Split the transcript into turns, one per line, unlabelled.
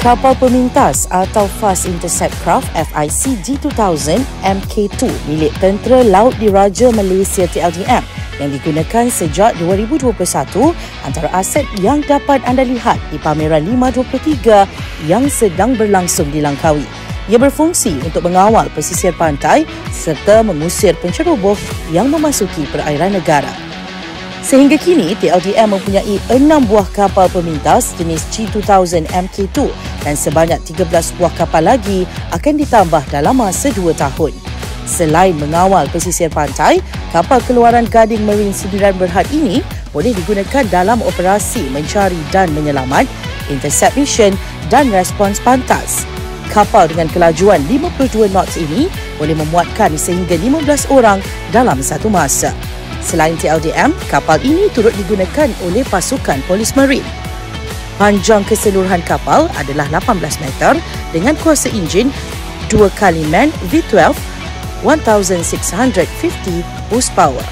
Kapal pemintas atau Fast Intercept Craft FIC G2000 MK2 milik Tentera Laut Diraja Malaysia TLDM yang digunakan sejak 2021 antara aset yang dapat anda lihat di pameran 523 yang sedang berlangsung di Langkawi. Ia berfungsi untuk mengawal pesisir pantai serta mengusir penceroboh yang memasuki perairan negara. Sehingga kini, TLDM mempunyai enam buah kapal pemintas jenis G2000 MK2 dan sebanyak 13 buah kapal lagi akan ditambah dalam masa dua tahun. Selain mengawal pesisir pantai, kapal keluaran Gading Marine 9 Berhad ini boleh digunakan dalam operasi mencari dan menyelamat, intercept mission dan respons pantas. Kapal dengan kelajuan 52 knots ini boleh memuatkan sehingga 15 orang dalam satu masa. Selain TLDM, kapal ini turut digunakan oleh pasukan polis marine. Panjang keseluruhan kapal adalah 18 meter dengan kuasa enjin 2 kali man V12 1650 horsepower.